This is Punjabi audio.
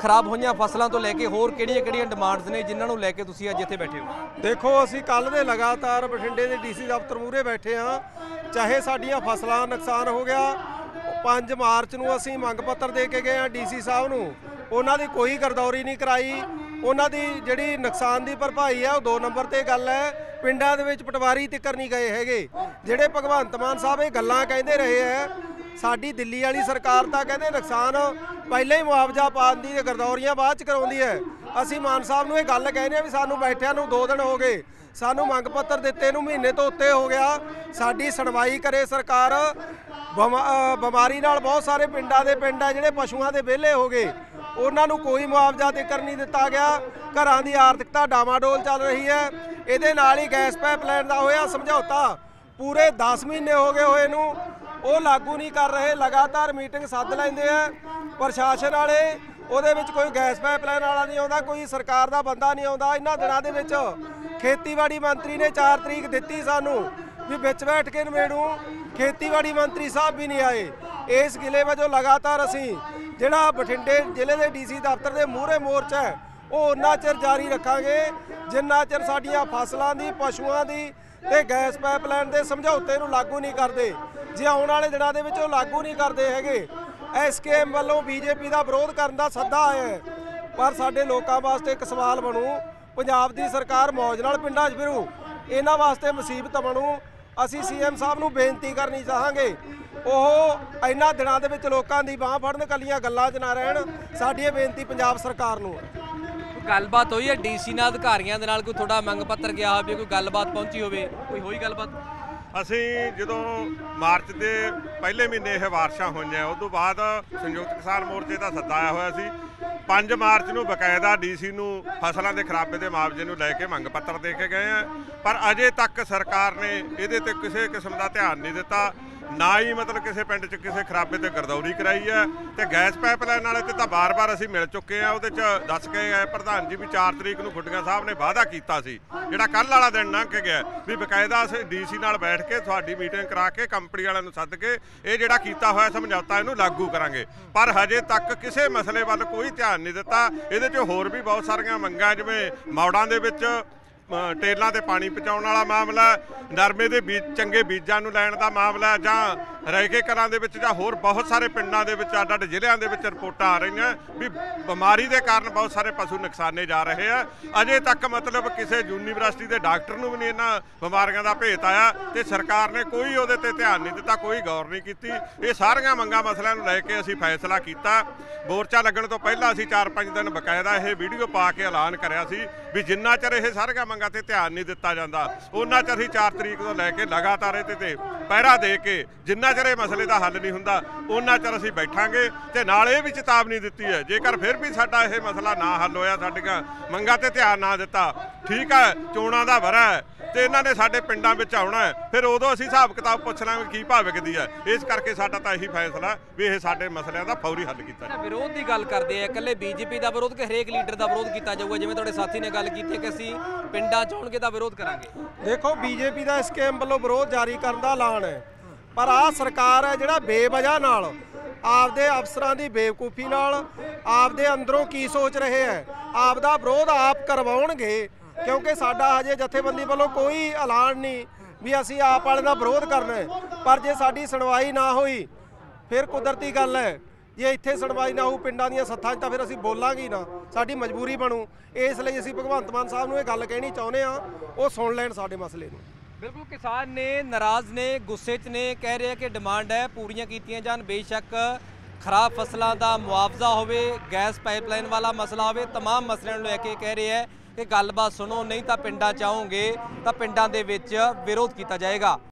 ਖਰਾਬ ਹੋਈਆਂ ਫਸਲਾਂ ਤੋਂ ਲੈ ਕੇ ਹੋਰ ਕਿਹੜੀਆਂ-ਕਿਹੜੀਆਂ ਡਿਮਾਂਡਸ ਨੇ ਜਿਨ੍ਹਾਂ ਨੂੰ ਲੈ ਕੇ ਤੁਸੀਂ ਅੱਜ ਇੱਥੇ ਬੈਠੇ ਹੋ? ਦੇਖੋ, ਅਸੀਂ ਕੱਲ ਦੇ ਲਗਾਤਾਰ ਬਠਿੰਡੇ ਦੇ ਡੀਸੀ ਦਫ਼ਤਰ ਮੂਹਰੇ ਬੈਠੇ ਹਾਂ। ਚਾਹੇ ਸਾਡੀਆਂ ਫਸਲਾਂ ਨੁਕਸਾਨ ਹੋ ਗਿਆ 5 ਮਾਰਚ ਨੂੰ ਅਸੀਂ ਮੰਗ ਪੱਤਰ ਦੇ ਕੇ ਗਏ ਆ ਡੀਸੀ ਸਾਹਿਬ ਨੂੰ। ਉਹਨਾਂ ਦੀ ਕੋਈ ਗਰਦੌਰੀ ਨਹੀਂ ਕਰਾਈ। ਉਹਨਾਂ ਦੀ ਜਿਹੜੀ ਨੁਕਸਾਨ ਦੀ ਭਰਪਾਈ ਹੈ, ਉਹ 2 ਨੰਬਰ ਤੇ ਗੱਲ ਹੈ। ਪਿੰਡਾਂ ਦੇ ਵਿੱਚ ਪਟਵਾਰੀ ਤਿੱਕਰ ਨਹੀਂ ਗਏ ਹੈਗੇ। ਜਿਹੜੇ ਭਗਵੰਤ ਮਾਨ ਸਾਹਿਬ ਇਹ ਗੱਲਾਂ ਕਹਿੰਦੇ ਰਹੇ ਹੈ ਸਾਡੀ ਦਿੱਲੀ ਵਾਲੀ ਸਰਕਾਰ ਤਾਂ ਕਹਿੰਦੇ ਨੁਕਸਾਨ ਪਹਿਲਾਂ ਹੀ ਮੁਆਵਜ਼ਾ ਪਾਉਂਦੀ ਗਰਦੌਰੀਆਂ ਬਾਅਦ ਚ ਕਰਾਉਂਦੀ ਹੈ। ਅਸੀਂ ਮਾਨ ਸਾਹਿਬ ਨੂੰ ਇਹ ਗੱਲ ਕਹਿੰਦੇ ਆ ਵੀ ਸਾਨੂੰ ਬੈਠਿਆਂ ਨੂੰ 2 ਦਿਨ ਹੋ ਗਏ। ਸਾਨੂੰ ਮੰਗ ਪੱਤਰ ਦਿੱਤੇ ਨੂੰ ਮਹੀਨੇ ਤੋਂ ਉੱਤੇ ਹੋ ਗਿਆ। ਸਾਡੀ ਸੁਣਵਾਈ ਕਰੇ ਸਰਕਾਰ। ਬਿਮਾ- ਬਿਮਾਰੀ ਨਾਲ ਬਹੁਤ ਸਾਰੇ ਪਿੰਡਾਂ ਦੇ ਪਿੰਡ ਆ ਜਿਹੜੇ ਪਸ਼ੂਆਂ ਦੇ ਵਿਹਲੇ ਹੋ ਗਏ। ਉਹਨਾਂ ਨੂੰ ਕੋਈ ਮੁਆਵਜ਼ਾ ਦੇਕਰ ਨਹੀਂ ਦਿੱਤਾ ਗਿਆ। ਘਰਾਂ ਦੀ ਆਰਥਿਕਤਾ ਡਾਮਾਡੋਲ ਚੱਲ ਰਹੀ ਹੈ। ਇਹਦੇ ਨਾਲ ਹੀ ਗੈਸ ਪਾਈਪਲਾਈਨ ਦਾ ਹੋਇਆ ਸਮਝੌਤਾ। ਪੂਰੇ 10 ਮਹੀਨੇ ਹੋ ਗਏ ਹੋਏ ਨੂੰ। ਉਹ ਲਾਗੂ ਨਹੀਂ ਕਰ ਰਹੇ, ਲਗਾਤਾਰ ਮੀਟਿੰਗ ਸੱਦ ਲੈਂਦੇ ਆ। ਪ੍ਰਸ਼ਾਸਨ ਵਾਲੇ, ਉਹਦੇ ਵਿੱਚ ਕੋਈ ਗੈਸ ਪਾਈਪਲਾਈਨ ਵਾਲਾ ਨਹੀਂ ਆਉਂਦਾ, ਕੋਈ ਸਰਕਾਰ ਦਾ ਬੰਦਾ ਨਹੀਂ ਆਉਂਦਾ। ਇਹਨਾਂ ਦਿਨਾਂ ਦੇ ਵਿੱਚ ਖੇਤੀਬਾੜੀ ਮੰਤਰੀ ਨੇ 4 ਤਰੀਕ ਦਿੱਤੀ ਸਾਨੂੰ ਵੀ ਵਿੱਚ ਬੈਠ ਕੇ ਨਵੇੜੂ ਖੇਤੀਬਾੜੀ ਮੰਤਰੀ ਸਾਹਿਬ ਵੀ ਨਹੀਂ ਆਏ। ਇਸ ਗਿਲੇ ਵਜੋਂ ਲਗਾਤਾਰ ਅਸੀਂ ਜਿਹੜਾ ਬਠਿੰਡੇ ਜ਼ਿਲ੍ਹੇ ਦੇ ਡੀਸੀ ਦਫ਼ਤਰ ਦੇ ਮੂਹਰੇ ਮੋਰਚਾ ਹੈ, ਉਹ ਉਹਨਾਂ ਚਿਰ ਜਾਰੀ ਰੱਖਾਂਗੇ, ਜਿੰਨਾ ਚਿਰ ਸਾਡੀਆਂ ਫਸਲਾਂ ਦੀ, ਪਸ਼ੂਆਂ ਦੀ ਤੇ ਗੈਸ ਪਾਈਪਲਾਈਨ ਦੇ ਸਮਝੌਤੇ ਨੂੰ ਲਾਗੂ ਨਹੀਂ ਕਰਦੇ। ਜੇ ਆਉਣ ਵਾਲੇ ਦਿਨਾਂ ਦੇ ਵਿੱਚ ਉਹ ਲਾਗੂ ਨਹੀਂ ਕਰਦੇ ਹੈਗੇ, ਐਸਕੇਐਮ ਵੱਲੋਂ ਬੀਜੇਪੀ ਦਾ ਵਿਰੋਧ ਕਰਨ ਦਾ ਸੱਦਾ ਆਇਆ ਹੈ। ਪਰ ਸਾਡੇ ਲੋਕਾਂ ਵਾਸਤੇ ਇੱਕ ਸਵਾਲ ਬਣੂ, ਪੰਜਾਬ ਦੀ ਸਰਕਾਰ ਮੌਜ ਨਾਲ ਪਿੰਡਾਂ 'ਚ ਫਿਰੂ, ਇਹਨਾਂ ਵਾਸਤੇ ਮੁਸੀਬਤ ਬਣੂ, ਅਸੀਂ ਸੀਐਮ ਸਾਹਿਬ ਨੂੰ ਬੇਨਤੀ ਕਰਨੀ ਚਾਹਾਂਗੇ। ਉਹ ਇਹਨਾਂ ਦਿਨਾਂ ਦੇ ਵਿੱਚ ਲੋਕਾਂ ਦੀ ਬਾਹ ਫੜਨ, ਕੱਲੀਆਂ ਗੱਲਾਂ 'ਚ ਨਾ ਰਹਿਣ, ਸਾਡੀ ਇਹ ਬੇਨਤੀ ਪੰਜਾਬ ਸਰਕਾਰ ਨੂੰ। ਗੱਲਬਾਤ ਹੋਈ ਹੈ ਡੀਸੀ ਨਾਲ, ਅਧਿਕਾਰੀਆਂ ਦੇ ਨਾਲ, ਕੋਈ ਤੁਹਾਡਾ ਮੰਗ ਪੱਤਰ ਗਿਆ ਹੋਵੇ, ਕੋਈ ਗੱਲਬਾਤ ਪਹੁੰਚੀ ਹੋਵੇ, ਕੋਈ ਹੋਈ ਗੱਲਬਾਤ? ਅਸੀਂ ਜਦੋਂ ਮਾਰਚ ਦੇ ਪਹਿਲੇ ਮਹੀਨੇ ਇਹ ਵਾਰਸ਼ਾਂ ਹੋਈਆਂ ਉਸ ਤੋਂ ਬਾਅਦ ਸੰਯੁਕਤ ਕਿਸਾਨ ਮੋਰਚੇ ਦਾ ਸੱਦਾ ਆਇਆ ਹੋਇਆ ਸੀ। 5 ਮਾਰਚ ਨੂੰ ਬਕਾਇਦਾ ਡੀਸੀ ਨੂੰ ਫਸਲਾਂ ਦੇ ਖਰਾਬੇ ਦੇ ਮੁਆਵਜ਼ੇ ਨੂੰ ਲੈ ਕੇ ਮੰਗ ਪੱਤਰ ਦੇ ਕੇ ਗਏ ਆ। ਪਰ ਅਜੇ ਤੱਕ ਸਰਕਾਰ ਨੇ ਇਹਦੇ ਤੇ ਕਿਸੇ ਕਿਸਮ ਦਾ ਧਿਆਨ ਨਹੀਂ ਦਿੱਤਾ। ਨਾ ਹੀ ਮਤਲਬ ਕਿਸੇ ਪਿੰਡ 'ਚ ਕਿਸੇ ਖਰਾਬੇ ਤੇ ਗਰਦੌਰੀ ਕਰਾਈ ਹੈ ਤੇ ਗੈਸ ਪਾਈਪਲਾਈਨ ਵਾਲੇ ਤੇ ਤਾਂ ਬਾਰ-ਬਾਰ ਅਸੀਂ ਮਿਲ ਚੁੱਕੇ ਆ, ਉਹਦੇ 'ਚ ਦੱਸ ਕੇ ਗਏ, ਪ੍ਰਧਾਨ ਜੀ ਵੀ 4 ਤਰੀਕ ਨੂੰ ਖੁੱਡੀਆਂ ਸਾਹਿਬ ਨੇ ਵਾਅਦਾ ਕੀਤਾ ਸੀ, ਜਿਹੜਾ ਕੱਲ ਵਾਲਾ ਦਿਨ ਲੰਘ ਕੇ ਗਿਆ, ਵੀ ਬਕਾਇਦਾ ਅਸੀਂ ਡੀਸੀ ਨਾਲ ਬੈਠ ਕੇ ਤੁਹਾਡੀ ਮੀਟਿੰਗ ਕਰਾ ਕੇ ਕੰਪਨੀ ਵਾਲਿਆਂ ਨੂੰ ਸੱਦ ਕੇ ਇਹ ਜਿਹੜਾ ਕੀਤਾ ਹੋਇਆ ਸਮਝੌਤਾ ਇਹਨੂੰ ਲਾਗੂ ਕਰਾਂਗੇ। ਪਰ ਹਜੇ ਤੱਕ ਕਿਸੇ ਮਸਲੇ ਵੱਲ ਕੋਈ ਧਿਆਨ ਨਹੀਂ ਦਿੱਤਾ, ਇਹਦੇ 'ਚ ਹੋਰ ਵੀ ਬਹੁਤ ਸਾਰੀਆਂ ਮੰਗਾਂ, ਜਿਵੇਂ ਮੌੜਾਂ ਦੇ ਵਿੱਚ ਟੇਲਾਂ ਤੇ ਪਾਣੀ ਪਹੁੰਚਾਉਣ ਵਾਲਾ ਮਾਮਲਾ ਨਰਮੇ ਦੇ ਬੀਜ, ਚੰਗੇ ਬੀਜਾਂ ਨੂੰ ਲੈਣ ਦਾ ਮਾਮਲਾ ਜਾਂ ਰਹਿਕੇ ਘਰਾਂ ਦੇ ਵਿੱਚ ਜਾਂ ਹੋਰ ਬਹੁਤ ਸਾਰੇ ਪਿੰਡਾਂ ਦੇ ਵਿੱਚ ਅੱਡ ਅੱਡ ਜ਼ਿਲ੍ਹਿਆਂ ਦੇ ਵਿੱਚ ਰਿਪੋਰਟਾਂ ਆ ਰਹੀਆਂ ਵੀ ਬਿਮਾਰੀ ਦੇ ਕਾਰਨ ਬਹੁਤ ਸਾਰੇ ਪਸ਼ੂ ਨੁਕਸਾਨੇ ਜਾ ਰਹੇ ਆ। ਅਜੇ ਤੱਕ ਮਤਲਬ ਕਿਸੇ ਯੂਨੀਵਰਸਿਟੀ ਦੇ ਡਾਕਟਰ ਨੂੰ ਵੀ ਨਹੀਂ ਇਹਨਾਂ ਬਿਮਾਰੀਆਂ ਦਾ ਭੇਤ ਆਇਆ ਤੇ ਸਰਕਾਰ ਨੇ ਕੋਈ ਉਹਦੇ ਤੇ ਧਿਆਨ ਨਹੀਂ ਦਿੱਤਾ, ਕੋਈ ਗੌਰ ਨਹੀਂ ਕੀਤੀ। ਇਹ ਸਾਰੀਆਂ ਮੰਗਾਂ ਮਸਲਿਆਂ ਨੂੰ ਲੈ ਕੇ ਅਸੀਂ ਫੈਸਲਾ ਕੀਤਾ। ਮੋਰਚਾ ਲੱਗਣ ਤੋਂ ਪਹਿਲਾਂ ਅਸੀਂ 4-5 ਦਿਨ ਬਕਾਇਦਾ ਇਹ ਵੀਡੀਓ ਪਾ ਕੇ ਐਲਾਨ ਕਰਿਆ ਸੀ ਵੀ ਜਿੰਨਾ ਚਿਰ ਇਹ ਸਾਰੀਆਂ ਮੰਗਾਂ ਤੇ ਧਿਆਨ ਨਹੀਂ ਦਿੱਤਾ ਜਾਂਦਾ, ਉਹਨਾਂ ਚਿਰ ਅਸੀਂ 4 ਤਰੀਕ ਤੋਂ ਲੈ ਕੇ ਲਗਾਤਾਰ ਇਹਦੇ ਤੇ ਪਹਿਰਾ ਦੇ ਕੇ ਜਿੰਨਾ ਚਿਰ ਇਹ ਮਸਲੇ ਦਾ ਹੱਲ ਨਹੀਂ ਹੁੰਦਾ, ਉਹਨਾਂ ਚਿਰ ਅਸੀਂ ਬੈਠਾਂਗੇ ਤੇ ਨਾਲ ਇਹ ਵੀ ਚੇਤਾਵਨੀ ਦਿੱਤੀ ਹੈ, ਜੇਕਰ ਫਿਰ ਵੀ ਸਾਡਾ ਇਹ ਮਸਲਾ ਨਾ ਹੱਲ ਹੋਇਆ, ਸਾਡੀਆਂ ਮੰਗਾਂ ਤੇ ਧਿਆਨ ਨਾ ਦਿੱਤਾ, ਠੀਕ ਹੈ, ਚੋਣਾਂ ਦਾ ਵਰਾ ਹੈ। ਤੇ ਇਹਨਾਂ ਨੇ ਸਾਡੇ ਪਿੰਡਾਂ ਵਿੱਚ ਆਉਣਾ ਹੈ। ਫਿਰ ਉਦੋਂ ਅਸੀਂ ਹਿਸਾਬ ਕਿਤਾਬ ਪੁੱਛ ਲਾਂਗੇ ਕੀ ਭਾਅ ਵਿਕਦੀ ਹੈ। ਇਸ ਕਰਕੇ ਸਾਡਾ ਤਾਂ ਇਹੀ ਫੈਸਲਾ ਵੀ ਇਹ ਸਾਡੇ ਮਸਲਿਆਂ ਦਾ ਫੌਰੀ ਹੱਲ ਕੀਤਾ ਜਾਵੇ। ਵਿਰੋਧ ਦੀ ਗੱਲ ਕਰਦੇ ਆ ਇਕੱਲੇ ਬੀਜੇਪੀ ਦਾ ਵਿਰੋਧ ਕਿ ਹਰੇਕ ਲੀਡਰ ਦਾ ਵਿਰੋਧ ਕੀਤਾ ਜਾਊਗਾ? ਜਿਵੇਂ ਤੁਹਾਡੇ ਸਾਥੀ ਨੇ ਗੱਲ ਕੀਤੀ ਕਿ ਅਸੀਂ ਪਿੰਡਾਂ ਚ ਆਉਣਗੇ ਤਾਂ ਵਿਰੋਧ ਕਰਾਂਗੇ। ਦੇਖੋ ਬੀਜੇਪੀ ਦਾ ਸਕੀਮ ਵੱਲੋਂ ਵਿਰੋਧ ਜਾਰੀ ਕਰਨ ਦਾ ਐਲਾਨ ਹੈ। ਪਰ ਆਹ ਸਰਕਾਰ ਹੈ ਜਿਹੜਾ ਬੇਵਜ੍ਹਾ ਨਾਲ ਆਪਦੇ ਅਫਸਰਾਂ ਦੀ ਬੇਵਕੂਫੀ ਨਾਲ ਆਪਦੇ ਅੰਦਰੋਂ ਕੀ ਸੋਚ ਰਹੇ ਹੈ ਆਪਦਾ ਵਿਰੋਧ ਆਪ ਕਰਵਾਉਣਗੇ ਕਿਉਂਕਿ ਸਾਡਾ ਹਜੇ ਜਥੇਬੰਦੀ ਵੱਲੋਂ ਕੋਈ ਐਲਾਨ ਨਹੀਂ ਵੀ ਅਸੀਂ ਆਪ ਵਾਲੇ ਦਾ ਵਿਰੋਧ ਕਰਨਾ ਹੈ ਪਰ ਜੇ ਸਾਡੀ ਸੁਣਵਾਈ ਨਾ ਹੋਈ ਫਿਰ ਕੁਦਰਤੀ ਗੱਲ ਹੈ ਜੇ ਇੱਥੇ ਸੁਣਵਾਈ ਨਾ ਹੋਊ ਪਿੰਡਾਂ ਦੀਆਂ ਸੱਥਾਂ 'ਚ ਤਾਂ ਫਿਰ ਅਸੀਂ ਬੋਲਾਂਗੇ ਹੀ ਨਾ ਸਾਡੀ ਮਜਬੂਰੀ ਬਣੂ ਇਸ ਲਈ ਅਸੀਂ ਭਗਵੰਤ ਮਾਨ ਸਾਹਿਬ ਨੂੰ ਇਹ ਗੱਲ ਕਹਿਣੀ ਚਾਹੁੰਦੇ ਆ ਉਹ ਸੁਣ ਲੈਣ ਸਾਡੇ ਮਸਲੇ ਨੂੰ ਬਿਲਕੁਲ ਕਿਸਾਨ ਨੇ ਨਾਰਾਜ਼ ਨੇ ਗੁੱਸੇ 'ਚ ਨੇ ਕਹਿ ਰਹੇ ਆ ਕਿ ਡਿਮਾਂਡ ਹੈ ਪੂਰੀਆਂ ਕੀਤੀਆਂ ਜਾਣ ਬੇਸ਼ੱਕ ਖਰਾਬ ਫਸਲਾਂ ਦਾ ਮੁਆਵਜ਼ਾ ਹੋਵੇ ਗੈਸ ਪਾਈਪਲਾਈਨ ਵਾਲਾ ਮਸਲਾ ਹੋਵੇ तमाम ਮਸਲਿਆਂ ਨੂੰ ਲੈ ਕੇ ਕਹਿ ਰਹੇ ਹੈ ਕਿ ਗੱਲਬਾਤ ਸੁਣੋ, ਨਹੀਂ ਤਾਂ ਪਿੰਡਾਂ 'ਚ ਆਓਗੇ ਤਾਂ ਪਿੰਡਾਂ ਦੇ ਵਿੱਚ ਵਿਰੋਧ ਕੀਤਾ ਜਾਏਗਾ।